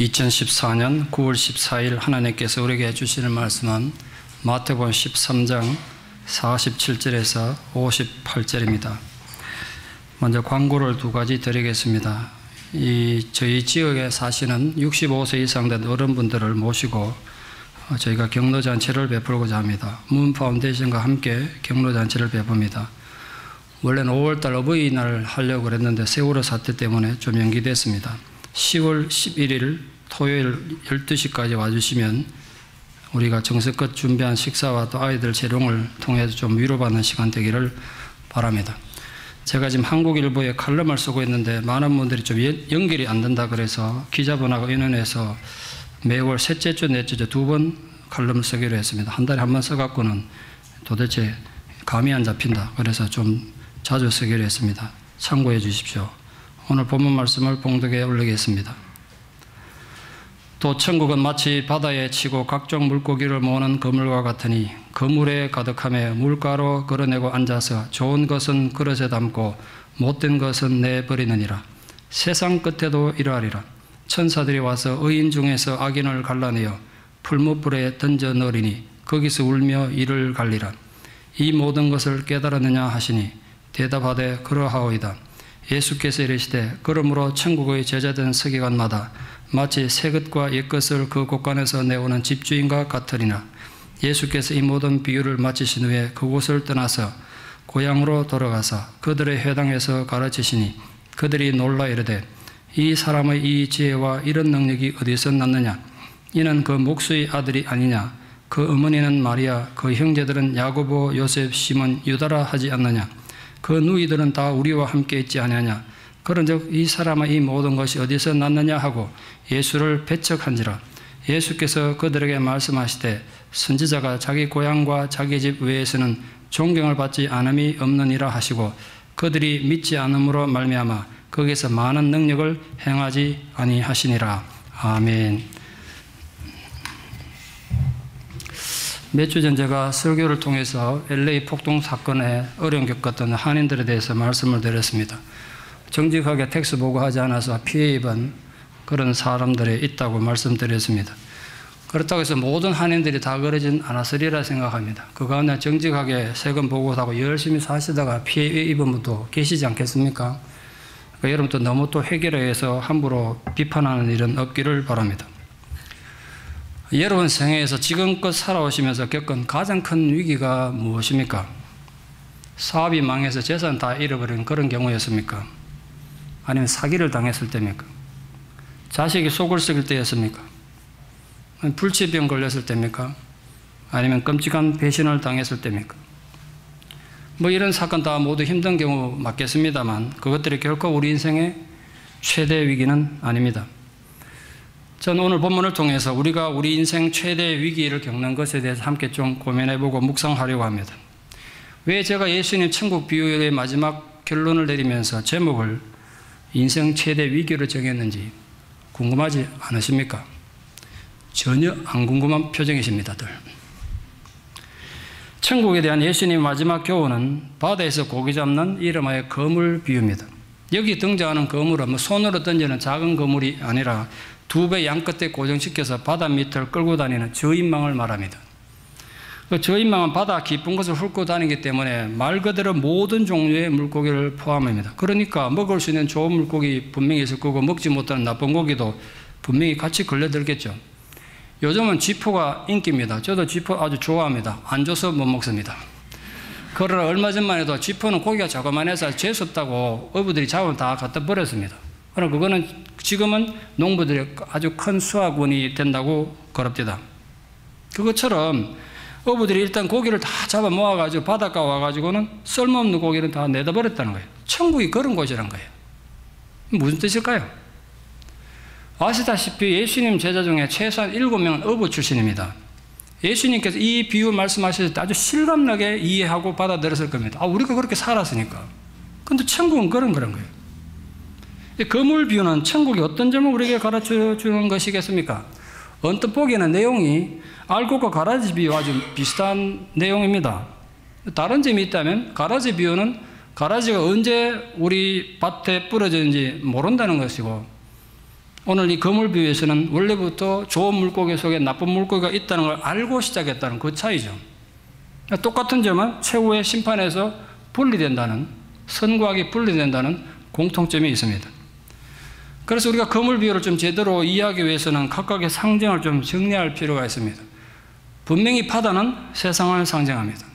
2014년 9월 14일 하나님께서 우리에게 주시는 말씀은 마태복음 13장 47절에서 58절입니다. 먼저 광고를 두 가지 드리겠습니다. 이 저희 지역에 사시는 65세 이상 된 어른분들을 모시고 저희가 경로잔치를 베풀고자 합니다. 문 파운데이션과 함께 경로잔치를 베풉니다. 원래는 5월달 어버이날 하려고 그랬는데 세월호 사태 때문에 좀 연기됐습니다. 10월 11일 토요일 12시까지 와주시면 우리가 정성껏 준비한 식사와 또 아이들 재롱을 통해서 좀 위로받는 시간 되기를 바랍니다. 제가 지금 한국일보에 칼럼을 쓰고 있는데 많은 분들이 좀 연결이 안 된다 그래서 기자분하고 인원해서 매월 셋째 주, 넷째 주 두 번 칼럼을 쓰기로 했습니다. 한 달에 한 번 써갖고는 도대체 감이 안 잡힌다. 그래서 좀 자주 쓰기로 했습니다. 참고해 주십시오. 오늘 본문 말씀을 봉독에 올리겠습니다. 또 천국은 마치 바다에 치고 각종 물고기를 모으는 그물과 같으니 그물에 가득함에 물가로 걸어내고 앉아서 좋은 것은 그릇에 담고 못된 것은 내버리느니라. 세상 끝에도 이러하리라. 천사들이 와서 의인 중에서 악인을 갈라내어 풀무불에 던져 넣으리니 거기서 울며 이를 갈리라. 이 모든 것을 깨달았느냐 하시니 대답하되 그러하오이다. 예수께서 이르시되 그러므로 천국의 제자된 서기관마다 마치 새 것과 옛 것을 그 곳간에서 내오는 집주인과 같으리나 예수께서 이 모든 비유를 마치신 후에 그곳을 떠나서 고향으로 돌아가서 그들의 회당에서 가르치시니 그들이 놀라 이르되 이 사람의 이 지혜와 이런 능력이 어디서 났느냐? 이는 그 목수의 아들이 아니냐? 그 어머니는 마리아 그 형제들은 야고보 요셉 시몬 유다라 하지 않느냐 그 누이들은 다 우리와 함께 있지 아니하냐? 그런즉 이 사람의 이 모든 것이 어디서 났느냐 하고 예수를 배척한지라. 예수께서 그들에게 말씀하시되 선지자가 자기 고향과 자기 집 외에서는 존경을 받지 않음이 없느니라 하시고 그들이 믿지 않음으로 말미암아 거기서 많은 능력을 행하지 아니하시니라. 아멘. 몇 주 전 제가 설교를 통해서 LA 폭동 사건에 어려움 겪었던 한인들에 대해서 말씀을 드렸습니다. 정직하게 tax 보고하지 않아서 피해 입은 그런 사람들이 있다고 말씀드렸습니다. 그렇다고 해서 모든 한인들이 다 그러진 않았으리라 생각합니다. 그 가운데 정직하게 세금 보고하고 열심히 사시다가 피해 입은 분도 계시지 않겠습니까? 그러니까 여러분도 너무 또 해결해서 함부로 비판하는 일은 없기를 바랍니다. 여러분 생애에서 지금껏 살아오시면서 겪은 가장 큰 위기가 무엇입니까? 사업이 망해서 재산 다 잃어버린 그런 경우였습니까? 아니면 사기를 당했을 때입니까? 자식이 속을 썩일 때였습니까? 불치병 걸렸을 때입니까? 아니면 끔찍한 배신을 당했을 때입니까? 뭐 이런 사건 다 모두 힘든 경우 맞겠습니다만 그것들이 결코 우리 인생의 최대 위기는 아닙니다. 저는 오늘 본문을 통해서 우리가 우리 인생 최대 위기를 겪는 것에 대해서 함께 좀 고민해보고 묵상하려고 합니다. 왜 제가 예수님 천국 비유의 마지막 결론을 내리면서 제목을 인생 최대 위기로 정했는지 궁금하지 않으십니까? 전혀 안 궁금한 표정이십니다들. 천국에 대한 예수님 마지막 교훈은 바다에서 고기 잡는 이름하여 거물 비유입니다. 여기 등장하는 거물은 뭐 손으로 던지는 작은 거물이 아니라 두 배 양끝에 고정시켜서 바다 밑을 끌고 다니는 저인망을 말합니다. 그 저인망은 바다 깊은 것을 훑고 다니기 때문에 말 그대로 모든 종류의 물고기를 포함합니다. 그러니까 먹을 수 있는 좋은 물고기 분명히 있을 거고 먹지 못하는 나쁜 고기도 분명히 같이 걸려들겠죠. 요즘은 쥐포가 인기입니다. 저도 쥐포 아주 좋아합니다. 안 줘서 못 먹습니다. 그러나 얼마 전만 해도 쥐포는 고기가 자그만해서 재수없다고 어부들이 잡으면 다 갖다 버렸습니다. 그러나 그거는 지금은 농부들이 아주 큰 수확원이 된다고 그럽니다. 그것처럼 어부들이 일단 고기를 다 잡아 모아가지고 바닷가 와가지고는 쓸모없는 고기를 다 내다 버렸다는 거예요. 천국이 그런 곳이란 거예요. 무슨 뜻일까요? 아시다시피 예수님 제자 중에 최소한 일곱 명은 어부 출신입니다. 예수님께서 이 비유 말씀하실 때 아주 실감나게 이해하고 받아들였을 겁니다. 아, 우리가 그렇게 살았으니까. 근데 천국은 그런 그런 거예요. 거물 비유는 천국이 어떤 점을 우리에게 가르쳐 주는 것이겠습니까? 언뜻 보기에는 내용이 알곡과 가라지 비유와 좀 비슷한 내용입니다. 다른 점이 있다면 가라지 비유는 가라지가 언제 우리 밭에 뿌려졌는지 모른다는 것이고 오늘 이 거물 비유에서는 원래부터 좋은 물고기 속에 나쁜 물고기가 있다는 걸 알고 시작했다는 그 차이죠. 똑같은 점은 최후의 심판에서 분리된다는 선과 악이 분리된다는 공통점이 있습니다. 그래서 우리가 거물 비유를 좀 제대로 이해하기 위해서는 각각의 상징을 좀 정리할 필요가 있습니다. 분명히 바다는 세상을 상징합니다.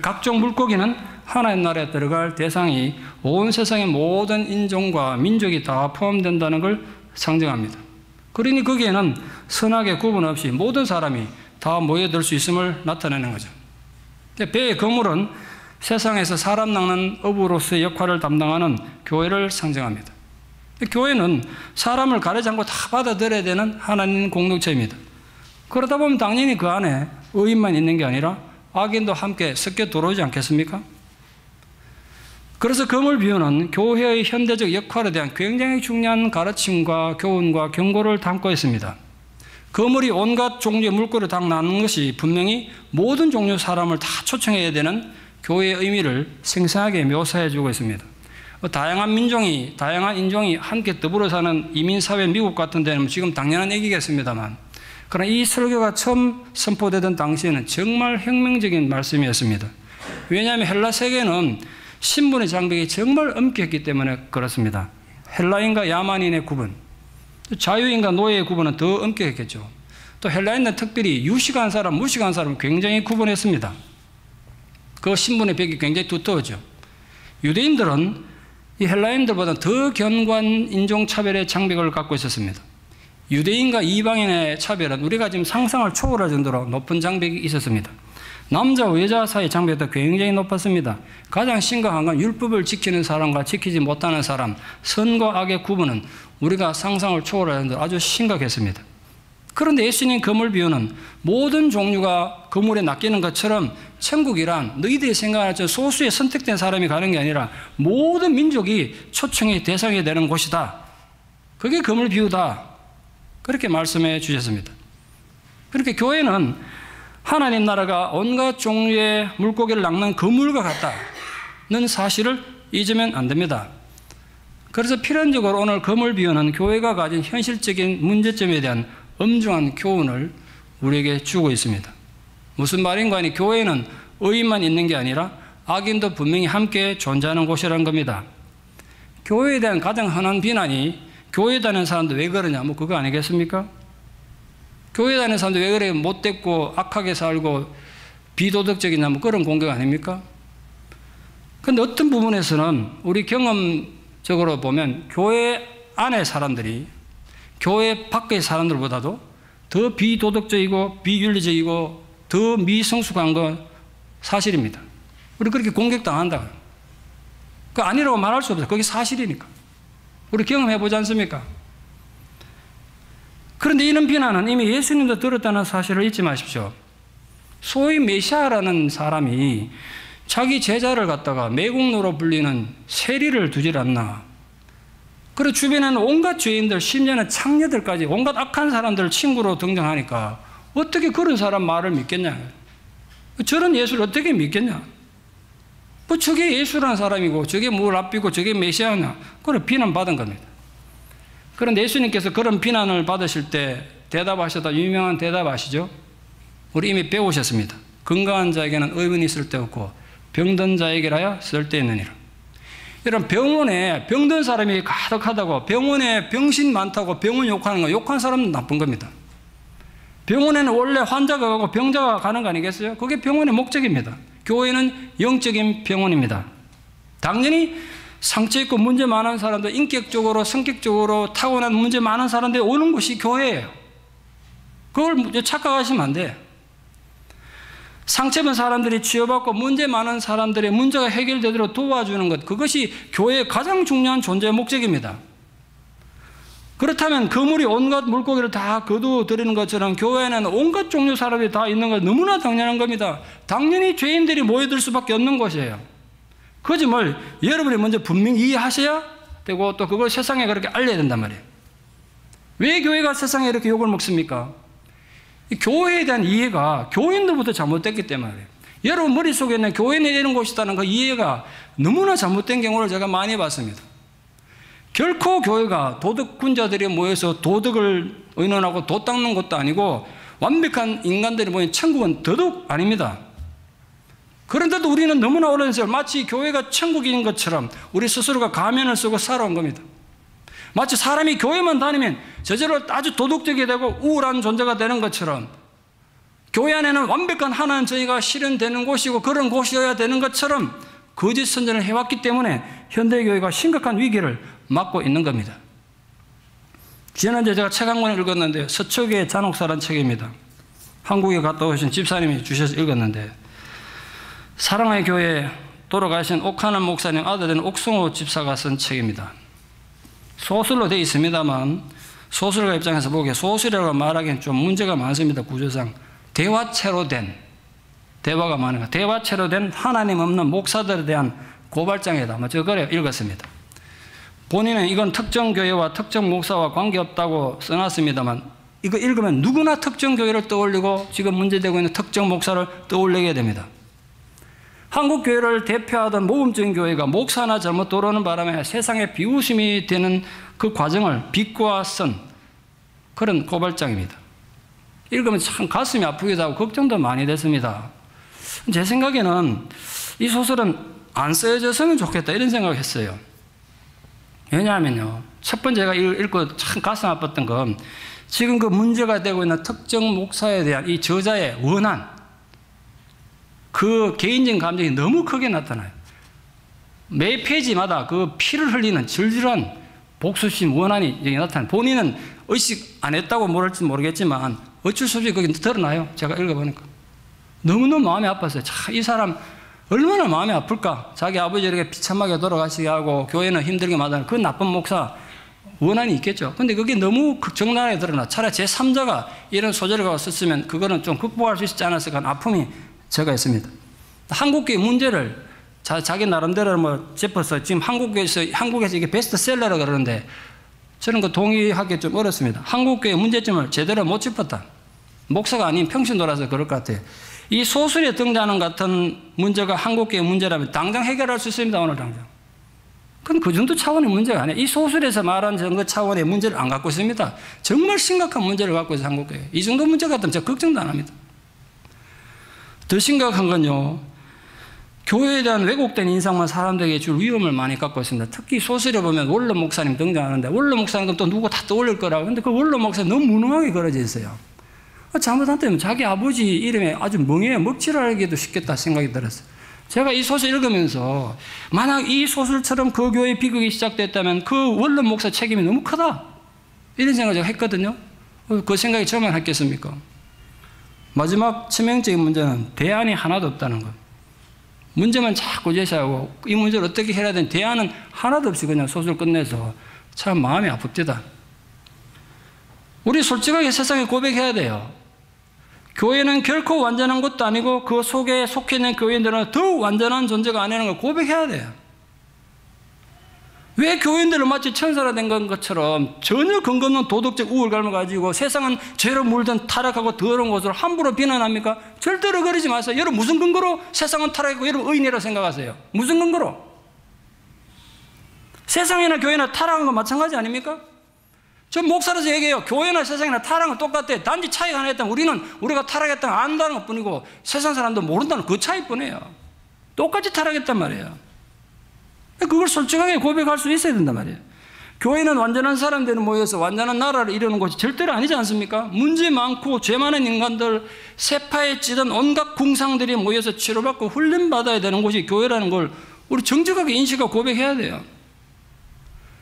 각종 물고기는 하나님 나라에 들어갈 대상이 온 세상의 모든 인종과 민족이 다 포함된다는 걸 상징합니다. 그러니 거기에는 선악의 구분 없이 모든 사람이 다 모여들 수 있음을 나타내는 거죠. 배의 거물은 세상에서 사람 낚는 어부로서의 역할을 담당하는 교회를 상징합니다. 교회는 사람을 가리지 않고 다 받아들여야 되는 하나님 공동체입니다. 그러다 보면 당연히 그 안에 의인만 있는 게 아니라 악인도 함께 섞여 들어오지 않겠습니까? 그래서 금을 비유는 교회의 현대적 역할에 대한 굉장히 중요한 가르침과 교훈과 경고를 담고 있습니다. 거물이 온갖 종류의 물꼬를 다 나는 것이 분명히 모든 종류 사람을 다 초청해야 되는 교회의 의미를 생생하게 묘사해 주고 있습니다. 다양한 민족이, 다양한 인종이 함께 더불어 사는 이민사회 미국 같은 데는 지금 당연한 얘기겠습니다만, 그러나 이 설교가 처음 선포되던 당시에는 정말 혁명적인 말씀이었습니다. 왜냐하면 헬라 세계는 신분의 장벽이 정말 엄격했기 때문에 그렇습니다. 헬라인과 야만인의 구분, 자유인과 노예의 구분은 더 엄격했겠죠. 또 헬라인은 특별히 유식한 사람, 무식한 사람을 굉장히 구분했습니다. 그 신분의 벽이 굉장히 두터웠죠. 유대인들은 이 헬라인들보다 더 견고한 인종차별의 장벽을 갖고 있었습니다. 유대인과 이방인의 차별은 우리가 지금 상상을 초월할 정도로 높은 장벽이 있었습니다. 남자와 여자 사이 장벽도 굉장히 높았습니다. 가장 심각한 건 율법을 지키는 사람과 지키지 못하는 사람, 선과 악의 구분은 우리가 상상을 초월할 정도로 아주 심각했습니다. 그런데 예수님 거물 비유는 모든 종류가 거물에 낚이는 것처럼 천국이란 너희들이 생각하는 저 소수의 선택된 사람이 가는 게 아니라 모든 민족이 초청의 대상이 되는 곳이다. 그게 거물 비유다. 그렇게 말씀해 주셨습니다. 그렇게 교회는 하나님 나라가 온갖 종류의 물고기를 낚는 그물과 같다는 사실을 잊으면 안 됩니다. 그래서 필연적으로 오늘 거물 비유는 교회가 가진 현실적인 문제점에 대한 엄중한 교훈을 우리에게 주고 있습니다. 무슨 말인가 하니 교회는 의인만 있는 게 아니라 악인도 분명히 함께 존재하는 곳이라는 겁니다. 교회에 대한 가장 흔한 비난이 교회 다니는 사람들 왜 그러냐, 뭐 그거 아니겠습니까? 교회 다니는 사람들 왜 그래 못됐고 악하게 살고 비도덕적이냐, 뭐 그런 공격 아닙니까? 근데 어떤 부분에서는 우리 경험적으로 보면 교회 안의 사람들이 교회 밖의 사람들보다도 더 비도덕적이고 비윤리적이고 더 미성숙한 건 사실입니다. 우리 그렇게 공격당한다. 그 아니라고 말할 수 없어요. 그게 사실이니까. 우리 경험해 보지 않습니까? 그런데 이런 비난은 이미 예수님도 들었다는 사실을 잊지 마십시오. 소위 메시아라는 사람이 자기 제자를 갖다가 매국노로 불리는 세리를 두질 않나. 그리고 주변에는 온갖 죄인들, 심지어는 창녀들까지 온갖 악한 사람들 친구로 등장하니까 어떻게 그런 사람 말을 믿겠냐? 저런 예수를 어떻게 믿겠냐? 뭐 저게 예수라는 사람이고 저게 뭘 앞비고 저게 메시아냐? 그걸 비난받은 겁니다. 그런데 예수님께서 그런 비난을 받으실 때 대답하셨다 유명한 대답 아시죠? 우리 이미 배우셨습니다. 건강한 자에게는 의문이 쓸데없고 병든 자에게라야 쓸데있느니라. 이런 병원에 병든 사람이 가득하다고 병원에 병신 많다고 병원 욕하는 거 욕한 사람은 나쁜 겁니다. 병원에는 원래 환자가 가고 병자가 가는 거 아니겠어요? 그게 병원의 목적입니다. 교회는 영적인 병원입니다. 당연히 상처 있고 문제 많은 사람들, 인격적으로, 성격적으로 타고난 문제 많은 사람들이 오는 곳이 교회예요. 그걸 착각하시면 안 돼. 상처입은 사람들이 치유받고 문제 많은 사람들의 문제가 해결되도록 도와주는 것, 그것이 교회의 가장 중요한 존재의 목적입니다. 그렇다면 그물이 온갖 물고기를 다 거두어들이는 것처럼 교회에는 온갖 종류 사람이 다 있는 것 너무나 당연한 겁니다. 당연히 죄인들이 모여들 수밖에 없는 것이에요. 그 점을 여러분이 먼저 분명히 이해하셔야 되고 또 그걸 세상에 그렇게 알려야 된단 말이에요. 왜 교회가 세상에 이렇게 욕을 먹습니까? 교회에 대한 이해가 교인들부터 잘못됐기 때문에 여러분 머릿속에 는 교회는 이런 곳이다는 그 이해가 너무나 잘못된 경우를 제가 많이 봤습니다. 결코 교회가 도덕군자들이 모여서 도덕을 의논하고 도 닦는 것도 아니고 완벽한 인간들이 모인 천국은 더더욱 아닙니다. 그런데도 우리는 너무나 오랜 세월 마치 교회가 천국인 것처럼 우리 스스로가 가면을 쓰고 살아온 겁니다. 마치 사람이 교회만 다니면 저절로 아주 도덕적이 되고 우울한 존재가 되는 것처럼 교회 안에는 완벽한 하나님 정의가 실현되는 곳이고 그런 곳이어야 되는 것처럼 거짓 선전을 해왔기 때문에 현대교회가 심각한 위기를 맞고 있는 겁니다. 지난주에 제가 책 한 권을 읽었는데 서초기의 잔혹사라는 책입니다. 한국에 갔다 오신 집사님이 주셔서 읽었는데 사랑의 교회 돌아가신 옥하는 목사님 아들된 옥성호 집사가 쓴 책입니다. 소설로 되어 있습니다만 소설가 입장에서 보기에 소설이라고 말하기엔 좀 문제가 많습니다. 구조상. 대화체로 된 대화가 많은 거. 대화체로 된 하나님 없는 목사들에 대한 고발장이다. 뭐 저거 읽었습니다. 본인은 이건 특정 교회와 특정 목사와 관계없다고 써놨습니다만 이거 읽으면 누구나 특정 교회를 떠올리고 지금 문제되고 있는 특정 목사를 떠올리게 됩니다. 한국 교회를 대표하던 모범적인 교회가 목사 하나 잘못 들어오는 바람에 세상에 비웃음이 되는 그 과정을 비꼬아 쓴 그런 고발장입니다. 읽으면 참 가슴이 아프기도 하고 걱정도 많이 됐습니다. 제 생각에는 이 소설은 안 쓰여졌으면 좋겠다 이런 생각을 했어요. 왜냐하면요. 첫 번째 가 읽고 참 가슴 아팠던 건 지금 그 문제가 되고 있는 특정 목사에 대한 이 저자의 원한, 그 개인적인 감정이 너무 크게 나타나요. 매 페이지마다 그 피를 흘리는 절절한 복수심, 원한이 여기 나타나요. 본인은 의식 안 했다고 뭐랄지 모르겠지만 어쩔 수 없이 거기 드러나요. 제가 읽어보니까. 너무너무 마음이 아팠어요. 참, 이 사람 얼마나 마음이 아플까? 자기 아버지 이렇게 비참하게 돌아가시게 하고 교회는 힘들게 만드는 그 나쁜 목사 원한이 있겠죠. 근데 그게 너무 적나라하게 드러나. 차라리 제3자가 이런 소재를 썼으면 그거는 좀 극복할 수 있지 않았을까 하는 아픔이 제가 있습니다. 한국교회 문제를 자, 자기 나름대로 뭐 짚어서 지금 한국에서, 한국에서 이게 베스트셀러라 그러는데 저는 그 동의하기 좀 어렵습니다. 한국교회 문제점을 제대로 못 짚었다. 목사가 아닌 평신도라서 그럴 것 같아요. 이 소설에 등장하는 같은 문제가 한국계의 문제라면 당장 해결할 수 있습니다, 오늘 당장. 그건 그 정도 차원의 문제가 아니에요. 이 소설에서 말한 정도 차원의 문제를 안 갖고 있습니다. 정말 심각한 문제를 갖고 있어요, 한국계. 이 정도 문제 같으면 제가 걱정도 안 합니다. 더 심각한 건요, 교회에 대한 왜곡된 인상만 사람들에게 줄 위험을 많이 갖고 있습니다. 특히 소설에 보면 원로 목사님 등장하는데, 원로 목사님은 또 누구 다 떠올릴 거라고. 근데 그 원로 목사님 너무 무능하게 걸어져 있어요. 잘못한다면 자기 아버지 이름에 아주 멍해 먹칠하기도 쉽겠다 생각이 들었어요. 제가 이 소설 읽으면서 만약 이 소설처럼 그 교회 비극이 시작됐다면 그 원론 목사 책임이 너무 크다. 이런 생각을 제가 했거든요. 그 생각이 저만 했겠습니까? 마지막 치명적인 문제는 대안이 하나도 없다는 것. 문제만 자꾸 제시하고 이 문제를 어떻게 해야 되는 대안은 하나도 없이 그냥 소설 끝내서 참 마음이 아픕니다. 우리 솔직하게 세상에 고백해야 돼요. 교회는 결코 완전한 것도 아니고 그 속에 속해 있는 교인들은 더욱 완전한 존재가 아니라는 걸 고백해야 돼요. 왜 교인들은 마치 천사가 된 것처럼 전혀 근거 없는 도덕적 우울감을 가지고 세상은 죄로 물든 타락하고 더러운 것으로 함부로 비난합니까? 절대로 그러지 마세요. 여러분 무슨 근거로 세상은 타락하고 여러분 의인이라고 생각하세요? 무슨 근거로? 세상이나 교회나 타락한 건 마찬가지 아닙니까? 저 목사로서 얘기해요. 교회나 세상이나 타락은 똑같아. 단지 차이가 하나 있다면 우리는 우리가 타락했다는 안다는 것 뿐이고 세상 사람도 모른다는 그 차이 뿐이에요. 똑같이 타락했단 말이에요. 그걸 솔직하게 고백할 수 있어야 된단 말이에요. 교회는 완전한 사람들이 모여서 완전한 나라를 이루는 곳이 절대로 아니지 않습니까? 문제 많고 죄 많은 인간들, 세파에 찌든 온갖 궁상들이 모여서 치료받고 훈련받아야 되는 곳이 교회라는 걸 우리 정직하게 인식하고 고백해야 돼요.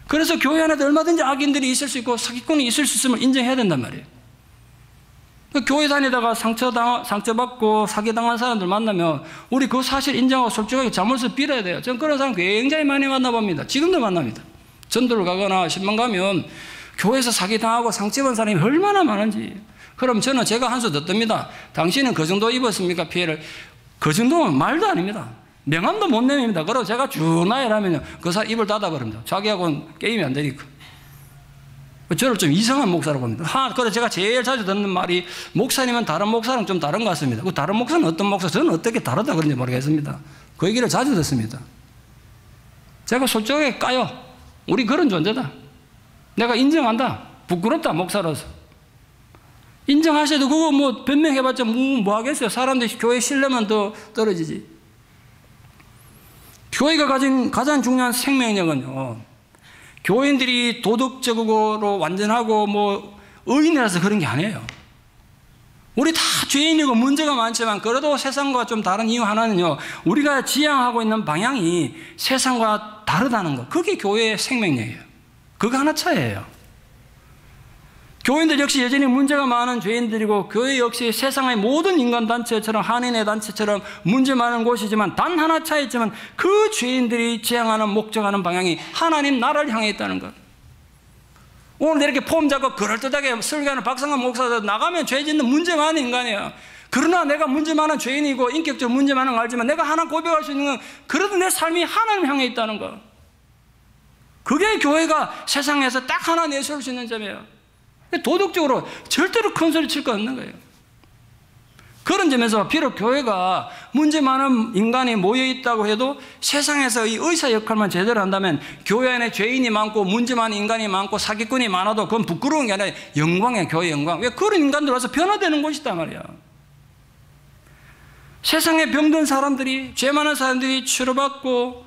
그래서 교회 안에도 얼마든지 악인들이 있을 수 있고 사기꾼이 있을 수 있음을 인정해야 된단 말이에요. 그 교회 다니다가 상처당, 상처받고 사기당한 사람들 만나면 우리 그 사실 인정하고 솔직하게 잘못을 빌어야 돼요. 저는 그런 사람 굉장히 많이 만나봅니다. 지금도 만납니다. 전도를 가거나 신방 가면 교회에서 사기당하고 상처받은 사람이 얼마나 많은지. 그럼 저는 제가 한 수 더 뜹니다. 당신은 그 정도 입었습니까? 피해를. 그 정도면 말도 아닙니다. 명함도 못 내밉니다. 그리고 제가 쭉 나열하면 그 사람 입을 닫아버립니다. 자기하고는 게임이 안 되니까. 저를 좀 이상한 목사라고 봅니다. 하, 그래 제가 제일 자주 듣는 말이 목사님은 다른 목사랑 좀 다른 것 같습니다. 그 다른 목사는 어떤 목사? 저는 어떻게 다르다 그런지 모르겠습니다. 그 얘기를 자주 듣습니다. 제가 솔직하게 까요. 우리 그런 존재다. 내가 인정한다. 부끄럽다, 목사로서. 인정하셔도 그거 뭐 변명해봤자 뭐, 뭐 하겠어요. 사람들이 교회 신뢰만 더 떨어지지. 교회가 가진 가장 중요한 생명력은요. 교인들이 도덕적으로 완전하고 뭐 의인이라서 그런 게 아니에요. 우리 다 죄인이고 문제가 많지만 그래도 세상과 좀 다른 이유 하나는요. 우리가 지향하고 있는 방향이 세상과 다르다는 거. 그게 교회의 생명력이에요. 그거 하나 차이예요. 교인들 역시 여전히 문제가 많은 죄인들이고 교회 역시 세상의 모든 인간 단체처럼 한인의 단체처럼 문제 많은 곳이지만 단 하나 차이지만 그 죄인들이 지향하는 목적하는 방향이 하나님 나라를 향해 있다는 것. 오늘 이렇게 폼 잡고 그럴듯하게 설교하는 박상관 목사도 나가면 죄 짓는 문제 많은 인간이에요. 그러나 내가 문제 많은 죄인이고 인격적으로 문제 많은 걸 알지만 내가 하나 고백할 수 있는 건 그래도 내 삶이 하나님 향해 있다는 거. 그게 교회가 세상에서 딱 하나 내세울 수 있는 점이에요. 도덕적으로 절대로 큰 소리 칠 거 없는 거예요. 그런 점에서 비록 교회가 문제 많은 인간이 모여 있다고 해도 세상에서 이 의사 역할만 제대로 한다면 교회 안에 죄인이 많고 문제 많은 인간이 많고 사기꾼이 많아도 그건 부끄러운 게 아니라 영광이야 교회 영광. 왜 그런 인간들 와서 변화되는 곳이다 말이야. 세상에 병든 사람들이 죄 많은 사람들이 치료받고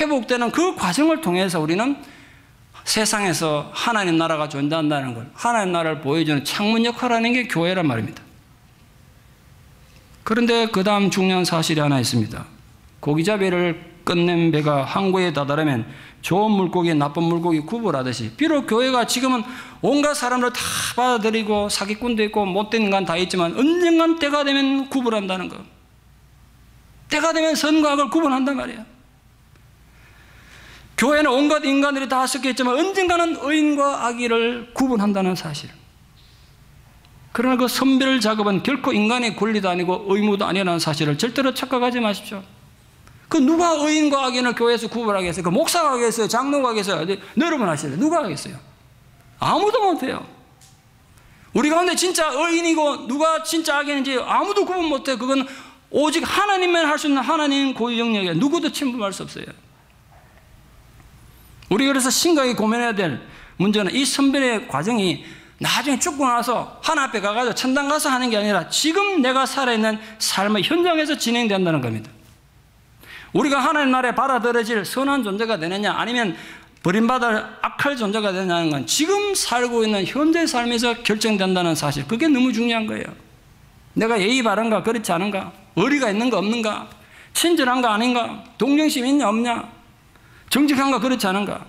회복되는 그 과정을 통해서 우리는 세상에서 하나님 나라가 존재한다는 걸 하나님 나라를 보여주는 창문 역할을 하는 게 교회란 말입니다. 그런데 그 다음 중요한 사실이 하나 있습니다. 고기잡이를 끝낸 배가 항구에 다다르면 좋은 물고기, 나쁜 물고기 구분하듯이 비록 교회가 지금은 온갖 사람을 다 받아들이고 사기꾼도 있고 못된 인간 다 있지만 언젠간 때가 되면 구분한다는 거. 때가 되면 선과 악을 구분한단 말이에요. 교회는 온갖 인간들이 다 섞여 있지만 언젠가는 의인과 악의를 구분한다는 사실. 그러나 그 선별 작업은 결코 인간의 권리도 아니고 의무도 아니라는 사실을 절대로 착각하지 마십시오. 그 누가 의인과 악인을 교회에서 구분하겠어요? 그 목사가 하겠어요? 장로가 하겠어요? 네, 여러분 하실래요? 누가 하겠어요? 아무도 못해요. 우리 가운데 진짜 의인이고 누가 진짜 악인인지 아무도 구분 못해요. 그건 오직 하나님만 할 수 있는 하나님 고유 영역에 누구도 침범할 수 없어요. 우리 그래서 심각하게 고민해야 될 문제는 이 선별의 과정이 나중에 죽고 나서 하나 앞에 가가지고 천당 가서 하는 게 아니라 지금 내가 살아있는 삶의 현장에서 진행된다는 겁니다. 우리가 하나님 나라에 받아들여질 선한 존재가 되느냐 아니면 버림받을 악할 존재가 되느냐는 건 지금 살고 있는 현재 삶에서 결정된다는 사실 그게 너무 중요한 거예요. 내가 예의 바른가 그렇지 않은가 의리가 있는가 없는가 친절한가 아닌가 동정심 있냐 없냐 정직한가 그렇지 않은가?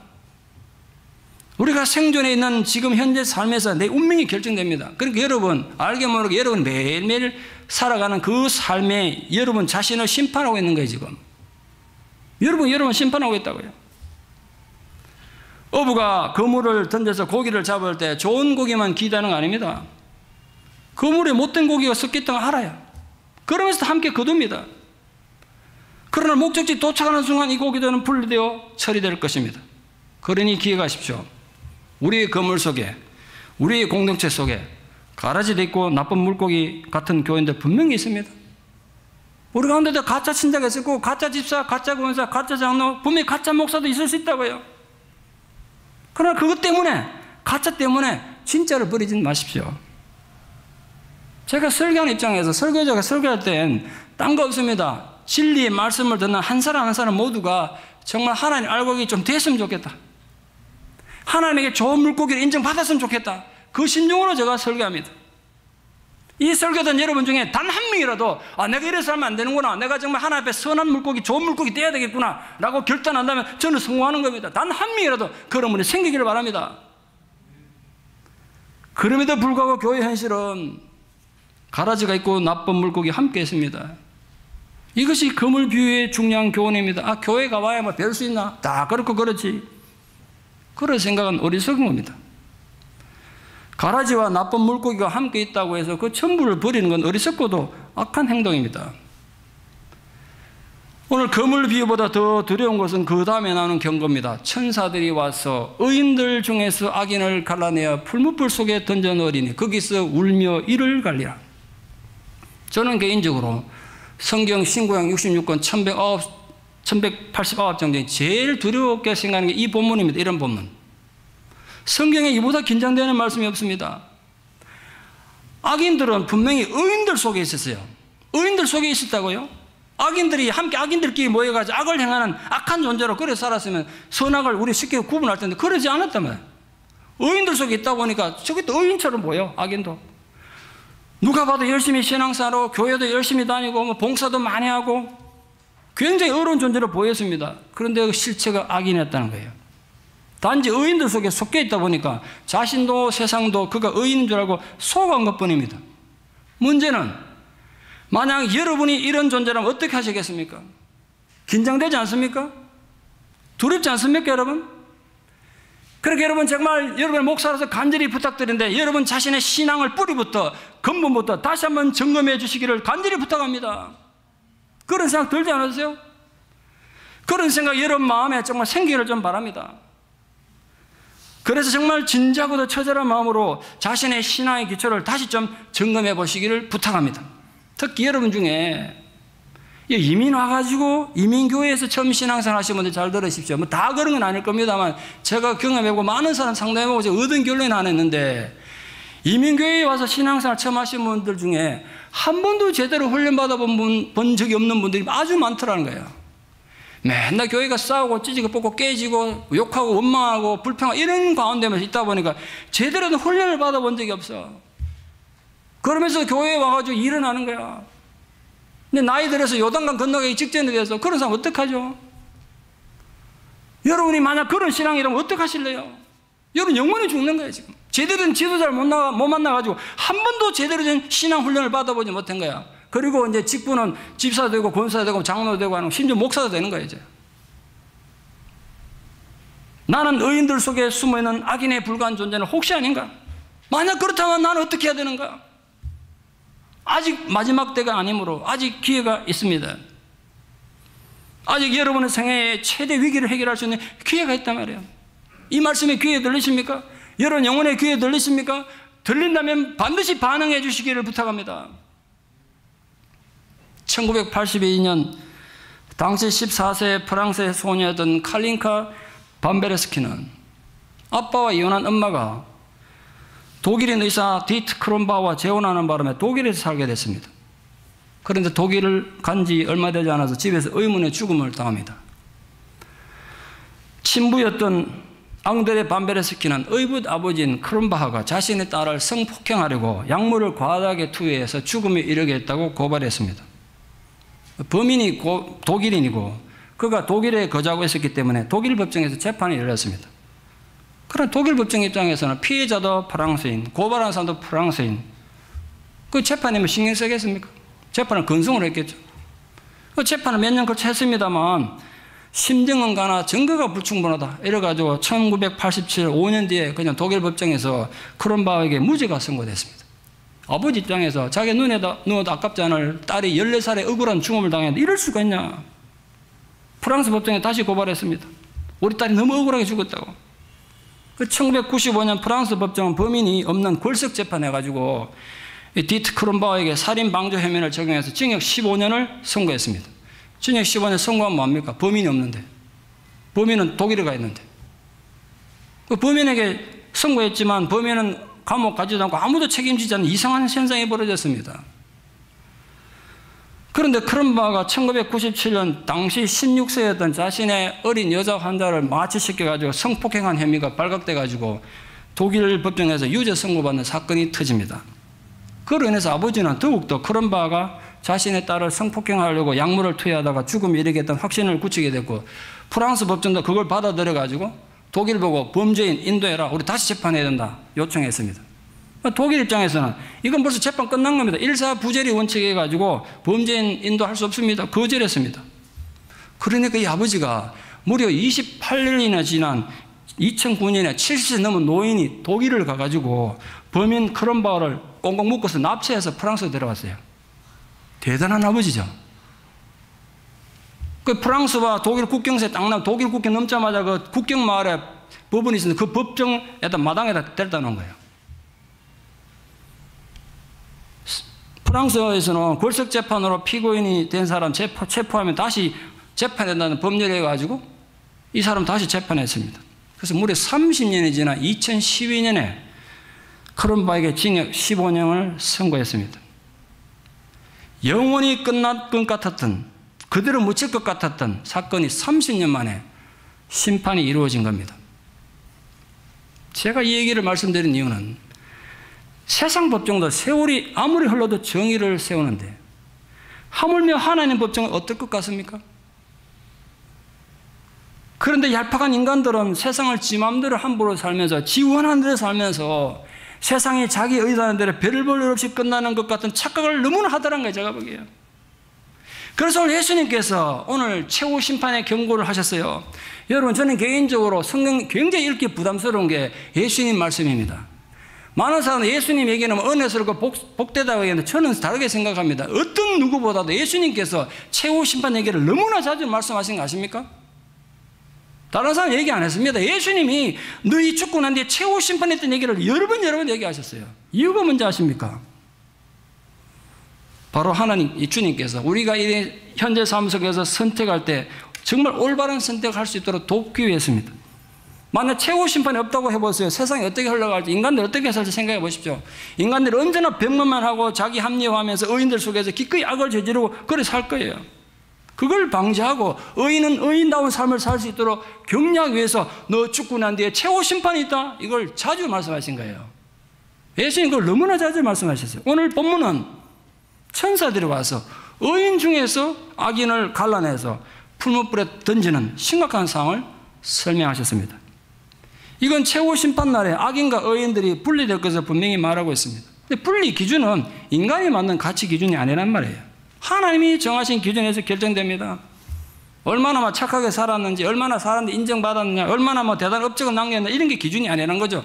우리가 생존해 있는 지금 현재 삶에서 내 운명이 결정됩니다. 그러니까 여러분, 알게 모르게 여러분 매일매일 살아가는 그 삶에 여러분 자신을 심판하고 있는 거예요, 지금. 여러분, 여러분 심판하고 있다고요. 어부가 그물을 던져서 고기를 잡을 때 좋은 고기만 기다는 거 아닙니다. 그물에 못된 고기가 섞였던 거 알아요. 그러면서 함께 거둡니다. 그러나 목적지 도착하는 순간 이 고기들은 분리되어 처리될 것입니다. 그러니 기억하십시오. 우리의 건물 속에, 우리의 공동체 속에 가라지도 있고 나쁜 물고기 같은 교인들 분명히 있습니다. 우리 가운데도 가짜 친자가 있고 가짜 집사, 가짜 권사, 가짜 장로, 분명히 가짜 목사도 있을 수 있다고요. 그러나 그것 때문에, 가짜 때문에 진짜를 버리지 마십시오. 제가 설교하는 입장에서 설교자가 설교할 땐 딴 거 없습니다. 진리의 말씀을 듣는 한 사람 한 사람 모두가 정말 하나님 알고 계기 좀 됐으면 좋겠다. 하나님에게 좋은 물고기를 인정받았으면 좋겠다. 그 심정으로 제가 설교합니다. 이 설교된 여러분 중에 단 한 명이라도 아 내가 이래서 하면 안 되는구나 내가 정말 하나 앞에 선한 물고기 좋은 물고기 떼야 되겠구나 라고 결단한다면 저는 성공하는 겁니다 단 한 명이라도 그런 분이 생기기를 바랍니다 그럼에도 불구하고 교회 현실은 가라지가 있고 나쁜 물고기 함께 있습니다 이것이 그물 비유의 중요한 교훈입니다. 아, 교회가 와야 뭐 배울 수 있나? 다 그렇고 그렇지. 그런 생각은 어리석은 겁니다. 가라지와 나쁜 물고기가 함께 있다고 해서 그 전부를 버리는 건 어리석고도 악한 행동입니다. 오늘 그물 비유보다 더 두려운 것은 그 다음에 나오는 경고입니다. 천사들이 와서 의인들 중에서 악인을 갈라내어 풀무불 속에 던져 넣으리니 거기서 울며 이를 갈리라. 저는 개인적으로 성경 신구약 66권 1109, 1189장 중에 제일 두렵게 생각하는 게 이 본문입니다. 이런 본문. 성경에 이보다 긴장되는 말씀이 없습니다. 악인들은 분명히 의인들 속에 있었어요. 의인들 속에 있었다고요? 악인들이 함께 악인들끼리 모여가지고 악을 행하는 악한 존재로 그래 살았으면 선악을 우리 쉽게 구분할 텐데 그러지 말이에요. 의인들 속에 있다 보니까 저것도 의인처럼 보여, 악인도. 누가 봐도 열심히 신앙사로 교회도 열심히 다니고 뭐 봉사도 많이 하고 굉장히 어려운 존재로 보였습니다. 그런데 그 실체가 악인이었다는 거예요. 단지 의인들 속에 속해 있다 보니까 자신도 세상도 그가 의인인 줄 알고 속한 것 뿐입니다. 문제는 만약 여러분이 이런 존재라면 어떻게 하시겠습니까? 긴장되지 않습니까? 두렵지 않습니까, 여러분? 그렇게 여러분 정말 여러분의 목사로서 간절히 부탁드리는데 여러분 자신의 신앙을 뿌리부터 근본부터 다시 한번 점검해 주시기를 간절히 부탁합니다. 그런 생각 들지 않으세요? 그런 생각 여러분 마음에 정말 생기를 좀 바랍니다. 그래서 정말 진지하고도 처절한 마음으로 자신의 신앙의 기초를 다시 좀 점검해 보시기를 부탁합니다. 특히 여러분 중에 이민 와가지고 이민교회에서 처음 신앙생활 하신 분들 잘 들으십시오. 뭐 다 그런 건 아닐 겁니다만 제가 경험해보고 많은 사람 상담해보고 제가 얻은 결론이 하나 있는데 이민교회에 와서 신앙생활 처음 하신 분들 중에 한 번도 제대로 훈련받아 본, 본 적이 없는 분들이 아주 많더라는 거예요. 맨날 교회가 싸우고 찢고 뽑고 깨지고 욕하고 원망하고 불평하고 이런 가운데만 있다 보니까 제대로 된 훈련을 받아본 적이 없어. 그러면서 교회에 와가지고 일어나는 거야. 근데 나이 들어서 요단강 건너가기 직전에 대해서 그런 사람 어떡하죠? 여러분이 만약 그런 신앙이라면 어떡하실래요? 여러분 영원히 죽는 거예요, 지금. 제대로 된 지도자를 못, 나가, 못 만나가지고 한 번도 제대로 된 신앙 훈련을 받아보지 못한 거야. 그리고 이제 직분은 집사 되고 권사 되고 장로 되고 하는 심지어 목사도 되는 거예요, 이제. 나는 의인들 속에 숨어 있는 악인에 불과한 존재는 혹시 아닌가? 만약 그렇다면 나는 어떻게 해야 되는가? 아직 마지막 때가 아니므로 아직 기회가 있습니다. 아직 여러분의 생애의 최대 위기를 해결할 수 있는 기회가 있단 말이에요. 이 말씀에 귀에 들리십니까? 여러분 영혼의 귀에 들리십니까? 들린다면 반드시 반응해 주시기를 부탁합니다. 1982년 당시 14세 프랑스의 소녀였던 칼린카 밤베레스키는 아빠와 이혼한 엄마가 독일인 의사 디트 크롬바와 재혼하는 바람에 독일에서 살게 됐습니다. 그런데 독일을 간 지 얼마 되지 않아서 집에서 의문의 죽음을 당합니다. 친부였던 앙드레 밤베레스키는 의붓 아버지인 크롬바하가 자신의 딸을 성폭행하려고 약물을 과다하게 투여해서 죽음에 이르게 했다고 고발했습니다. 범인이 고, 독일인이고 그가 독일에 거주하고 있었기 때문에 독일 법정에서 재판이 열렸습니다. 그런 독일 법정 입장에서는 피해자도 프랑스인, 고발한 사람도 프랑스인. 그 재판이면 신경 쓰겠습니까? 재판을 건성으로 했겠죠. 그 재판을 몇년 걸쳐 했습니다만 심증은 가나 증거가 불충분하다. 이래가지고 1987 5년 뒤에 그냥 독일 법정에서 크론바우에게 무죄가 선고됐습니다. 아버지 입장에서 자기 눈에다 누워도 아깝지 않을 딸이 14살에 억울한 죽음을 당했는데 이럴 수가 있냐. 프랑스 법정에 다시 고발했습니다. 우리 딸이 너무 억울하게 죽었다고. 그 1995년 프랑스 법정은 범인이 없는 골석 재판해가지고 디트 크론바우에게 살인 방조 혐의를 적용해서 징역 15년을 선고했습니다. 징역 15년 선고하면 뭐합니까? 범인이 없는데. 범인은 독일에 가 있는데. 그 범인에게 선고했지만 범인은 감옥 가지도 않고 아무도 책임지지 않는 이상한 현상이 벌어졌습니다. 그런데 크롬바가 1997년 당시 16세였던 자신의 어린 여자 환자를 마취시켜가지고 성폭행한 혐의가 발각돼가지고 독일 법정에서 유죄 선고받는 사건이 터집니다. 그로 인해서 아버지는 더욱더 크롬바가 자신의 딸을 성폭행하려고 약물을 투여하다가 죽음에 이르겠다는 확신을 굳히게 됐고 프랑스 법정도 그걸 받아들여가지고 독일 보고 범죄인 인도해라. 우리 다시 재판해야 된다. 요청했습니다. 독일 입장에서는 이건 벌써 재판 끝난 겁니다. 일사부재리 원칙에 가지고 범죄인 인도할 수 없습니다. 거절했습니다. 그러니까 이 아버지가 무려 28년이나 지난 2009년에 70세 넘은 노인이 독일을 가가지고 범인 크롬바우를 꽁꽁 묶어서 납치해서 프랑스로 데려왔어요. 대단한 아버지죠. 그 프랑스와 독일 국경세 땅나 독일 국경 넘자마자 그 국경 마을에 법원이 있었는데 그 법정 에다 마당에다 데려다 놓은 거예요. 프랑스에서는 골석 재판으로 피고인이 된 사람 체포, 체포하면 다시 재판된다는 법률에 가지고 이 사람 다시 재판했습니다. 그래서 무려 30년이 지나 2012년에 크롬바에게 징역 15년을 선고했습니다. 영원히 끝날 것 같았던 그대로 묻힐 것 같았던 사건이 30년 만에 심판이 이루어진 겁니다. 제가 이 얘기를 말씀드린 이유는 세상 법정도 세월이 아무리 흘러도 정의를 세우는데 하물며 하나님 법정은 어떨 것 같습니까? 그런데 얄팍한 인간들은 세상을 지 맘대로 함부로 살면서 지 원하는 대로 살면서 세상이 자기 의도하는 대로 별을 볼 일 없이 끝나는 것 같은 착각을 너무나 하더란 거예요, 제가 보기에. 그래서 오늘 예수님께서 오늘 최후 심판의 경고를 하셨어요. 여러분, 저는 개인적으로 성경 굉장히 읽기 부담스러운 게 예수님 말씀입니다. 많은 사람은 예수님 얘기는 은혜스럽고 복, 복되다고 얘기하는데 저는 다르게 생각합니다. 어떤 누구보다도 예수님께서 최후 심판 얘기를 너무나 자주 말씀하신 거 아십니까? 다른 사람 얘기 안 했습니다. 예수님이 너희 죽고 난 뒤에 최후 심판했던 얘기를 여러 번 여러 번 얘기하셨어요. 이유가 뭔지 아십니까? 바로 하나님, 이 주님께서 우리가 이 현재 삶 속에서 선택할 때 정말 올바른 선택을 할수 있도록 돕기 위해서입니다. 만약 최후 심판이 없다고 해보세요. 세상이 어떻게 흘러갈지, 인간들 어떻게 살지 생각해 보십시오. 인간들이 언제나 병만만 하고 자기 합리화하면서 의인들 속에서 기꺼이 악을 저지르고 그래 살 거예요. 그걸 방지하고 의인은 의인다운 삶을 살 수 있도록 격려하기 위해서 너 죽고 난 뒤에 최후 심판이 있다. 이걸 자주 말씀하신 거예요. 예수님 그걸 너무나 자주 말씀하셨어요. 오늘 본문은 천사들이 와서 의인 중에서 악인을 갈라내서 풀무불에 던지는 심각한 상황을 설명하셨습니다. 이건 최후 심판 날에 악인과 의인들이 분리될 것을 분명히 말하고 있습니다. 근데 분리 기준은 인간이 만든 가치 기준이 아니란 말이에요. 하나님이 정하신 기준에서 결정됩니다. 얼마나 뭐 착하게 살았는지, 얼마나 사람들이 인정받았느냐, 얼마나 뭐 대단한 업적을 남겼느냐, 이런 게 기준이 아니라는 거죠.